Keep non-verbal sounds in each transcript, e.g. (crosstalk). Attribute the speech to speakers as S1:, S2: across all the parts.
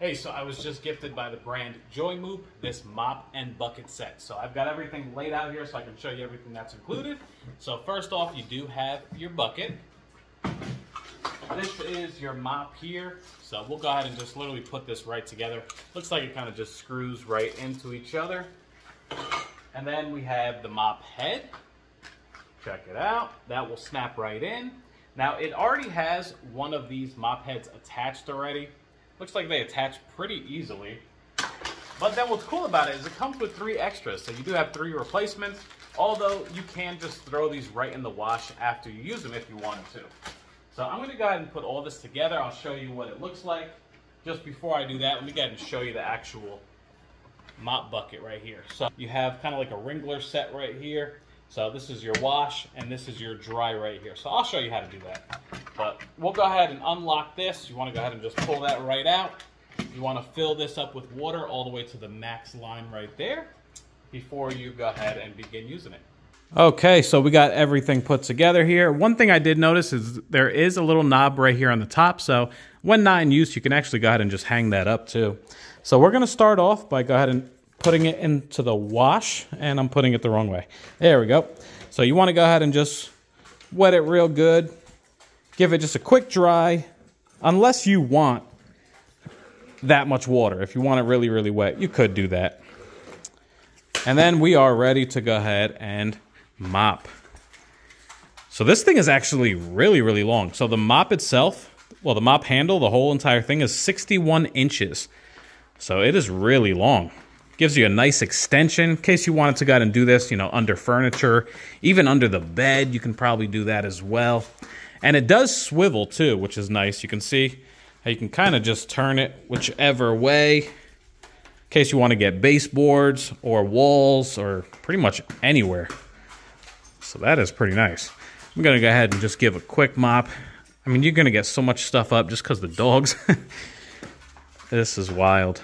S1: Hey, so I was just gifted by the brand Joymoop this mop and bucket set. So I've got everything laid out here so I can show you everything that's included. So first off, you do have your bucket. This is your mop here. So we'll go ahead and just literally put this right together. Looks like it kind of just screws right into each other. And then we have the mop head. Check it out. That will snap right in. Now it already has one of these mop heads attached already. Looks like they attach pretty easily. But then what's cool about it is it comes with three extras. So you do have three replacements, although you can just throw these right in the wash after you use them if you wanted to. So I'm gonna go ahead and put all this together. I'll show you what it looks like. Just before I do that, let me go ahead and show you the actual mop bucket right here. So you have kind of like a wringer set right here. So this is your wash and this is your dry right here. So I'll show you how to do that. But we'll go ahead and unlock this. You wanna go ahead and just pull that right out. You wanna fill this up with water all the way to the max line right there before you go ahead and begin using it. Okay, so we got everything put together here. One thing I did notice is there is a little knob right here on the top. So when not in use, you can actually go ahead and just hang that up too. So we're gonna start off by go ahead and putting it into the wash, and I'm putting it the wrong way. There we go. So you want to go ahead and just wet it real good. Give it just a quick dry, unless you want that much water. If you want it really, really wet, you could do that. And then we are ready to go ahead and mop. So this thing is actually really, really long. So the mop itself, well, the mop handle, the whole entire thing is 61 inches. So it is really long. Gives you a nice extension in case you wanted to go ahead and do this, you know, under furniture, even under the bed, you can probably do that as well. And it does swivel too, which is nice. You can see how you can kind of just turn it whichever way in case you want to get baseboards or walls or pretty much anywhere. So that is pretty nice. I'm going to go ahead and just give a quick mop. I mean, you're going to get so much stuff up just because the dogs. (laughs) this is wild.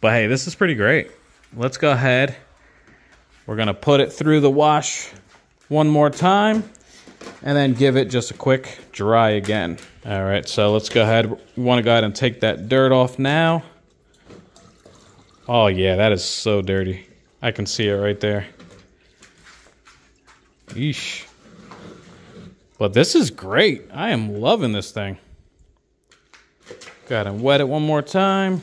S1: But hey, this is pretty great. Let's go ahead. We're going to put it through the wash one more time and then give it just a quick dry again. All right, so let's go ahead. We want to go ahead and take that dirt off now. Oh yeah, that is so dirty. I can see it right there. Yeesh. But this is great. I am loving this thing. Got to wet it one more time.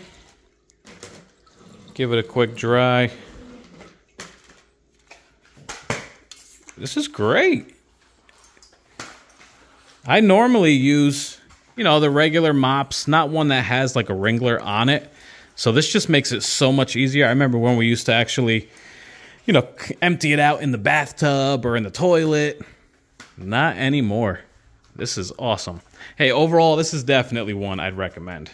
S1: Give it a quick dry. This is great. I normally use, you know, the regular mops, not one that has like a wringer on it. So this just makes it so much easier. I remember when we used to actually, you know, empty it out in the bathtub or in the toilet. Not anymore. This is awesome. Hey, overall, this is definitely one I'd recommend.